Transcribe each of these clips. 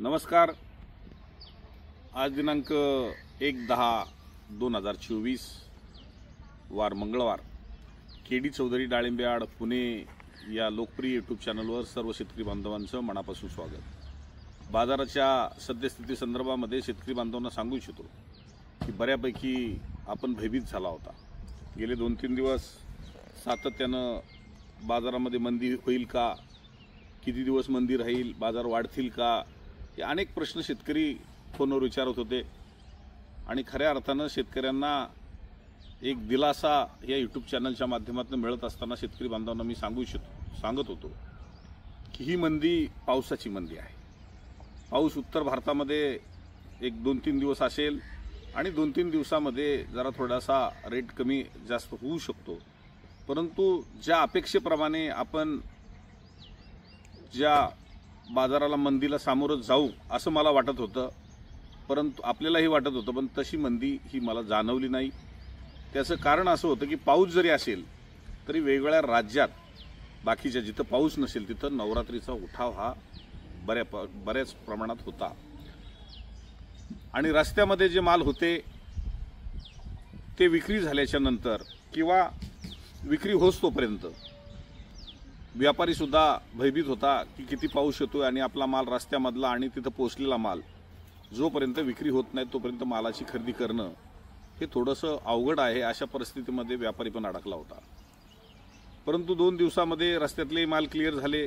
नमस्कार. आज दिनांक एक दहा दोन हजार चोवीस वार मंगळवार. के डी चौधरी डाळिंबेआड पुणे या लोकप्रिय यूट्यूब चॅनलवर सर्व शेतकरी बांधवांचं मनापासून स्वागत. बाजाराच्या सद्यस्थिती संदर्भामध्ये शेतकरी बांधवांना सांगू इच्छितो की बऱ्यापैकी आपण भयभीत झाला होता. गेले दोन तीन दिवस सातत्यानं बाजारामध्ये मंदी होईल का? किती दिवस मंदी राहील? बाजार वाढतील का? हे अनेक प्रश्न शेतकरी फोनवर विचारत होते. आणि खऱ्या अर्थानं शेतकऱ्यांना एक दिलासा या यूट्यूब चॅनलच्या माध्यमातून मिळत असताना शेतकरी बांधवांना मी सांगू इच्छितो सांगत होतो की ही मंदी पावसाची मंदी आहे. पाऊस उत्तर भारतामध्ये एक दोन तीन दिवस असेल आणि दोन तीन दिवसामध्ये जरा थोडासा रेट कमी जास्त होऊ शकतो. परंतु ज्या अपेक्षेप्रमाणे आपण ज्या बाजाराला मंदीला सामोरं जाऊ असं मला वाटत होतं. परंतु आपल्यालाही वाटत होतं पण तशी मंदी ही मला जाणवली नाही. त्याचं कारण असं होतं की पाऊस जरी असेल तरी वेगवेगळ्या राज्यात बाकीच्या जिथं पाऊस नसेल तिथं नवरात्रीचा उठाव हा बऱ्या प- बऱ्याच प्रमाणात होता. आणि रस्त्यामध्ये जे माल होते ते विक्री झाल्याच्यानंतर किंवा विक्री होस तोपर्यंत व्यापारी सुद्धा भयभीत होता की किती पाऊस येतो आणि आपला माल रस्त्यामधला आणि तिथं पोचलेला माल जोपर्यंत विक्री होत नाही तोपर्यंत मालाची खरेदी करणं हे थोडंसं अवघड आहे अशा परिस्थितीमध्ये व्यापारी पण अडकला होता. परंतु दोन दिवसामध्ये रस्त्यातले माल क्लिअर झाले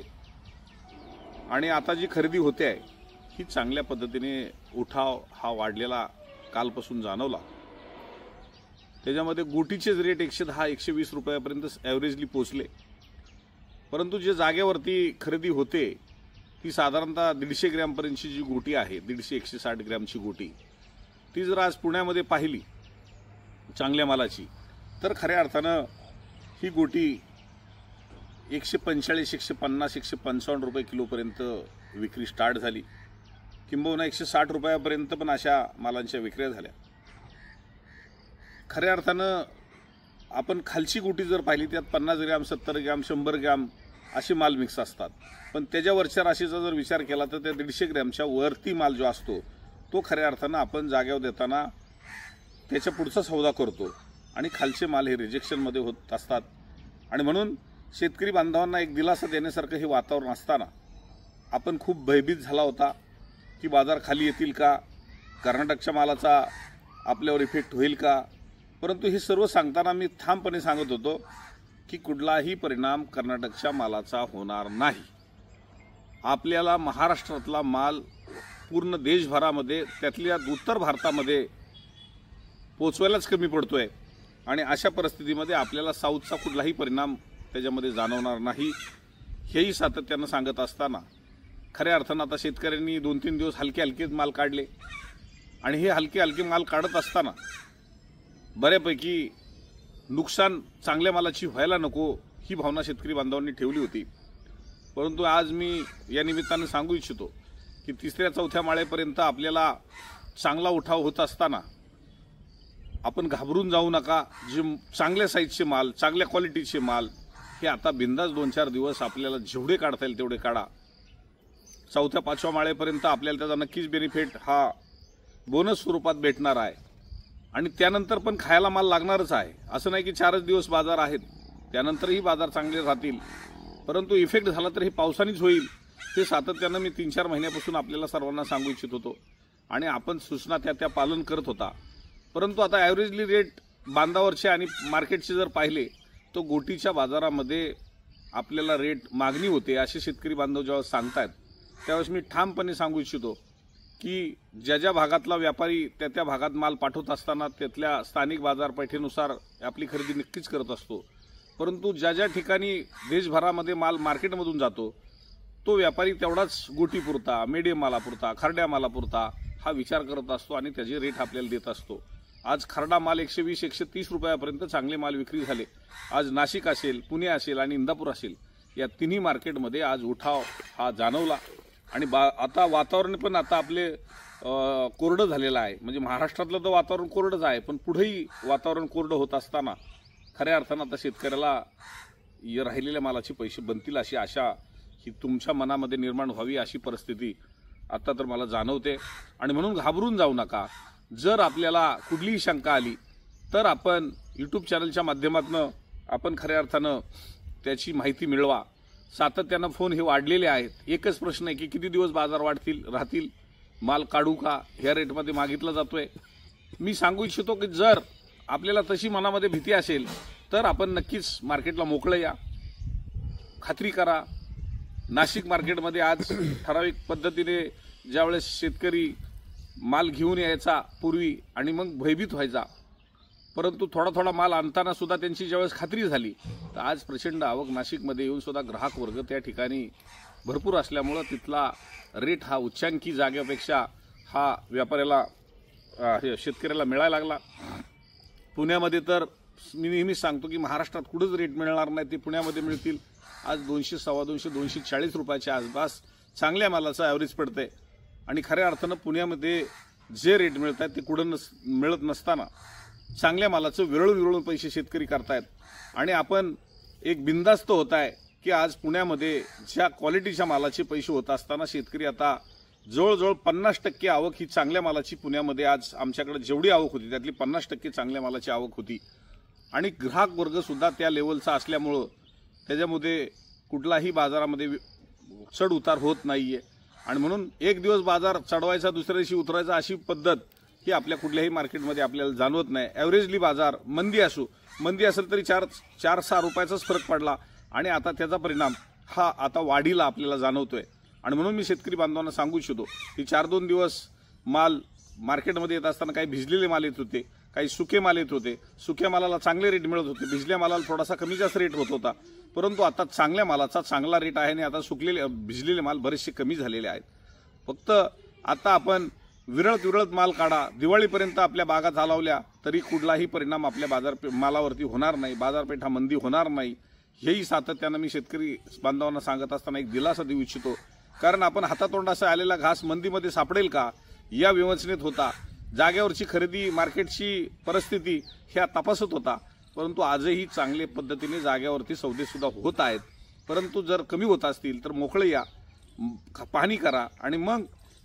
आणि आता जी खरेदी होते आहे ही चांगल्या पद्धतीने उठाव हा वाढलेला कालपासून जाणवला. त्याच्यामध्ये गोटीचेच रेट एकशे दहा एकशे वीस रुपयापर्यंत ॲव्हरेजली पोचले. परंतु जे जागेवरती खरेदी होते ती साधारणतः दीडशे ग्रॅमपर्यंतची जी गोटी आहे दीडशे एकशे साठ ग्रॅमची गोटी ती जर आज पुण्यामध्ये पाहिली चांगल्या मालाची तर खऱ्या अर्थानं ही गोटी एकशे पंचेचाळीस एकशे पन्नास एकशे पंचावन्न रुपये किलोपर्यंत विक्री स्टार्ट झाली. किंबहुना एकशे साठ रुपयापर्यंत पण अशा मालांच्या विक्र्या झाल्या. खऱ्या अर्थानं आपण खालची गोटी जर पाहिली त्यात पन्नास ग्रॅम सत्तर ग्रॅम शंभर ग्रॅम असे माल मिक्स असतात. पण त्याच्यावरच्या राशीचा जर विचार केला तर त्या दीडशे ग्रॅमच्या वरती माल जो असतो तो खऱ्या अर्थानं आपण जाग्यावर देताना त्याच्या पुढचा सौदा करतो आणि खालचे माल हे रिजेक्शनमध्ये होत असतात. आणि म्हणून शेतकरी बांधवांना एक दिलासा देण्यासारखं हे वातावरण असताना आपण खूप भयभीत झाला होता की बाजार खाली येतील का? कर्नाटकच्या मालाचा आपल्यावर इफेक्ट होईल का? परंतु हे सर्व सांगताना मी ठामपणे सांगत होतो की कुठलाही परिणाम कर्नाटकच्या मालाचा होणार नाही. आपल्याला महाराष्ट्रातला माल पूर्ण देशभरामध्ये त्यातल्या उत्तर भारतामध्ये पोचवायलाच कमी पडतो आहे आणि अशा परिस्थितीमध्ये आपल्याला साऊथचा कुठलाही परिणाम त्याच्यामध्ये जाणवणार नाही हेही सातत्यानं सांगत असताना खऱ्या अर्थानं आता शेतकऱ्यांनी दोन तीन दिवस हलके हलके माल काढले. आणि हे हलके हलके माल काढत असताना बऱ्यापैकी नुकसान चांगल्या मालाची व्हायला नको ही भावना शेतकरी बांधवांनी ठेवली होती. परंतु आज मी या निमित्तानं सांगू इच्छितो की तिसऱ्या चौथ्या माळेपर्यंत आपल्याला चांगला उठाव होत असताना आपण घाबरून जाऊ नका. जे चांगल्या साईजचे माल चांगल्या क्वालिटीचे माल हे आता बिंदास दोन चार दिवस आपल्याला जेवढे काढता येईल तेवढे काढा. चौथ्या पाचव्या माळेपर्यंत आपल्याला त्याचा नक्कीच बेनिफिट हा बोनस स्वरूपात भेटणार आहे. आणि त्यानंतर पण खायला माल लागणारच आहे. असं नाही की चारच दिवस बाजार आहेत. त्यानंतरही बाजार चांगले राहतील. परंतु इफेक्ट झाला तर हे पावसानेच होईल. ते सातत्यानं मी तीन चार महिन्यापासून आपल्याला सर्वांना सांगू इच्छित होतो. आणि आपण सूचना त्या त्या पालन करत होता. परंतु आता ॲव्हरेजली रेट बांधावरचे आणि मार्केटचे जर पाहिले तो गोटीच्या बाजारामध्ये आपल्याला रेट मागणी होते असे शेतकरी बांधव जेव्हा सांगतायत त्यावेळेस मी ठामपणे सांगू इच्छितो. की ज्या ज्या भागातला व्यापारी त्या त्या भागात माल पाठवत असताना त्यातल्या स्थानिक बाजारपेठेनुसार आपली खरेदी नक्कीच करत असतो. परंतु ज्या ज्या ठिकाणी देशभरामध्ये माल मार्केटमधून जातो तो व्यापारी तेवढाच गोटीपुरता मीडियम मालापुरता खरड्या मालापुरता हा विचार करत असतो आणि त्याचे रेट आपल्याला देत असतो. आज खरडा माल एकशे वीस एकशे तीस रुपयापर्यंत चांगले माल विक्री झाले. आज नाशिक असेल पुणे असेल आणि इंदापूर असेल या तिन्ही मार्केटमध्ये आज उठाव हा जाणवला. आणि बा आता वातावरण पण आता आपले कोरडं झालेलं आहे. म्हणजे महाराष्ट्रातलं तर वातावरण कोरडंच आहे पण पुढेही वातावरण कोरडं होत असताना खऱ्या अर्थानं आता शेतकऱ्याला राहिलेल्या मालाचे पैसे बनतील अशी आशा ही तुमच्या मनामध्ये निर्माण व्हावी अशी परिस्थिती आता तर मला जाणवते. आणि म्हणून घाबरून जाऊ नका. जर आपल्याला कुठलीही शंका आली तर आपण यूट्यूब चॅनलच्या माध्यमातून आपण खऱ्या अर्थानं त्याची माहिती मिळवा. सातत्यानं फोन हे वाढलेले आहेत. एकच प्रश्न आहे की किती दिवस बाजार वाढतील राहतील? माल काढू का? ह्या रेटमध्ये मागितला जातोय. मी सांगू इच्छितो की जर आपल्याला तशी मनामध्ये भीती असेल तर आपण नक्कीच मार्केटला मोकळं या. खात्री करा. नाशिक मार्केटमध्ये आज ठराविक पद्धतीने ज्यावेळेस शेतकरी माल घेऊन यायचा पूर्वी आणि मग भयभीत व्हायचा परंतु थोडा थोडा माल आणताना सुद्धा त्यांची ज्यावेळेस खात्री झाली तर आज प्रचंड आवक नाशिकमध्ये येऊन सुद्धा ग्राहक वर्ग त्या ठिकाणी भरपूर असल्यामुळं तिथला रेट हा उच्चांकी जागेपेक्षा हा व्यापाऱ्याला हे शेतकऱ्याला मिळायला लागला. पुण्यामध्ये तर मी नेहमीच सांगतो की महाराष्ट्रात कुठंच रेट मिळणार नाही ते पुण्यामध्ये मिळतील. आज दोनशे सव्वा दोनशे दोनशे चाळीस रुपयाच्या आसपास चांगल्या मालाचं ॲव्हरेज पडतंय. आणि खऱ्या अर्थानं पुण्यामध्ये जे रेट मिळत आहेत ते कुठं नस मिळत नसताना चांगल्या मालाचं विरळून विरळून पैसे शेतकरी करतायत. आणि आपण एक बिंदास्त होत आहे की आज पुण्यामध्ये ज्या क्वालिटीच्या मालाचे पैसे होत असताना शेतकरी आता जवळजवळ पन्नास टक्के आवक ही चांगल्या मालाची पुण्यामध्ये आज आमच्याकडे जेवढी आवक होती त्यातली पन्नास टक्के चांगल्या मालाची आवक होती. आणि ग्राहक वर्गसुद्धा त्या लेवलचा असल्यामुळं त्याच्यामध्ये कुठलाही बाजारामध्ये वि- चढ उतार होत आहे आणि म्हणून एक दिवस बाजार चढवायचा दुसऱ्या दिवशी उतरायचा अशी पद्धत ही आपल्या कुठल्याही मार्केटमध्ये आपल्याला जाणवत नाही. ॲव्हरेजली बाजार मंदी असो मंदी असेल तरी चार चार सहा रुपयाचाच फरक पडला आणि आता त्याचा परिणाम हा आता वाढीला आपल्याला जाणवतोय. आणि म्हणून मी शेतकरी बांधवांना सांगू इच्छितो की चार दोन दिवस माल मार्केटमध्ये येत असताना काही भिजलेले माल येत होते काही सुके माल येत होते. सुक्या मालाला चांगले रेट मिळत होते. भिजल्या मालाला थोडासा कमी जास्त रेट होत होता. परंतु आता चांगल्या मालाचा चांगला रेट आहे आणि आता सुकलेले भिजलेले माल बरेचसे कमी झालेले आहेत. फक्त आता आपण विरळत विरळत माल काढा. दिवाळीपर्यंत आपल्या बागा चालवल्या तरी कुठलाही परिणाम आपल्या बाजार मालावरती होणार नाही बाजारपेठा मंदी होणार नाही. हेही सातत्यानं मी शेतकरी बांधवांना सांगत असताना एक दिलासा देऊ इच्छितो. कारण आपण हातातोंडाचा आलेला घास मंदीमध्ये सापडेल का? या विवंचनेत होता. जागेवरची खरेदी मार्केटची परिस्थिती ह्या तपासत होता. परंतु आजही चांगले पद्धतीने जागेवरती सौदेसुद्धा होत आहेत. परंतु जर कमी होत असतील तर मोकळे या. पाहणी करा आणि मग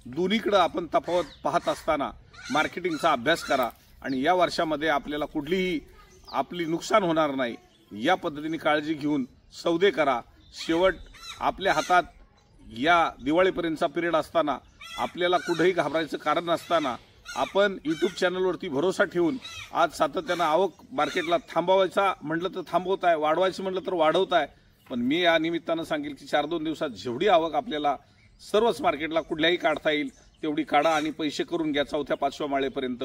दोन्हीकडं आपण तफावत पाहत असताना मार्केटिंगचा अभ्यास करा आणि या वर्षामध्ये आपल्याला कुठलीही आपली नुकसान होणार नाही. या पद्धतीने काळजी घेऊन सौदे करा. शेवट आपल्या हातात या दिवाळीपर्यंतचा पिरियड असताना आपल्याला कुठंही घाबरायचं कारण नसताना आपण यूट्यूब चॅनलवरती भरोसा ठेवून आज सातत्यानं आवक मार्केटला थांबवायचा म्हटलं तर थांबवत आहे वाढवायचं म्हटलं तर वाढवत आहे पण मी या निमित्तानं सांगेल की चार दोन दिवसात जेवढी आवक आपल्याला सर्वच मार्केटला कुठल्याही काढता येईल तेवढी काढा आणि पैसे करून घ्या चौथ्या पाचव्या माळेपर्यंत.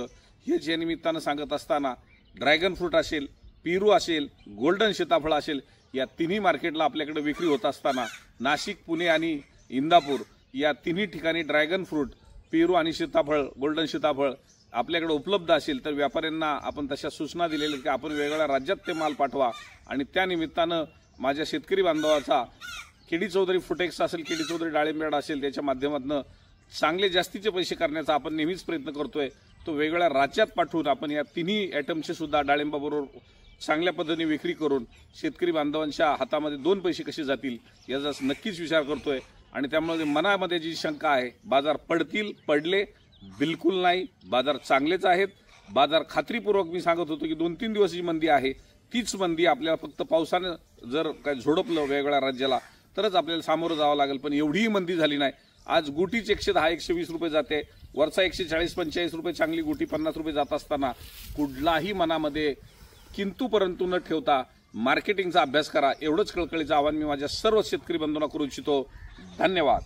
हेच या निमित्तानं सांगत असताना ड्रॅगन फ्रूट असेल पेरू असेल गोल्डन सीताफळ असेल या तिन्ही मार्केटला आपल्याकडे विक्री होत असताना नाशिक पुणे आणि इंदापूर या तिन्ही ठिकाणी ड्रॅगन फ्रूट पेरू आणि सीताफळ गोल्डन सीताफळ आपल्याकडे उपलब्ध असेल तर व्यापाऱ्यांना आपण तशा सूचना दिलेल्या की आपण वेगवेगळ्या राज्यात ते माल पाठवा. आणि त्या निमित्तानं माझ्या शेतकरी बांधवाचा केडी चौधरी फुटेक्स असेल केडी चौधरी डाळिंबेड असेल त्याच्या माध्यमातून चांगले जास्तीचे पैसे करण्याचा आपण नेहमीच प्रयत्न करतोय. तो वेगवेगळ्या राज्यात पाठवून आपण या तिन्ही ॲटमचे सुद्धा डाळिंबाबरोबर चांगल्या पद्धतीने विक्री करून शेतकरी बांधवांच्या हातामध्ये दोन पैसे कसे जातील याचा नक्कीच विचार करतोय. आणि त्यामुळे मनामध्ये जी शंका आहे बाजार पडतील पडले बिलकुल नाही. बाजार चांगलेच आहेत. बाजार खात्रीपूर्वक मी सांगत होतो की दोन तीन दिवस जी मंदी आहे. तीच मंदी आपल्याला फक्त पावसानं जर काय झोडपलं वेगवेगळ्या राज्याला तरच आपल्याला सामोरं जावं लागेल पण एवढीही मंदी झाली नाही. आज गुटीच एकशे दहा एकशे वीस रुपये जाते. वरचा एकशे चाळीस पंचेचाळीस रुपये चांगली गुटी पन्नास रुपये जात असताना कुठलाही मनामध्ये किंतु परंतु न ठेवता मार्केटिंगचा अभ्यास करा. एवढंच कळकळीचं आव्हान मी माझ्या सर्व शेतकरी बंधूंना करू इच्छितो. धन्यवाद.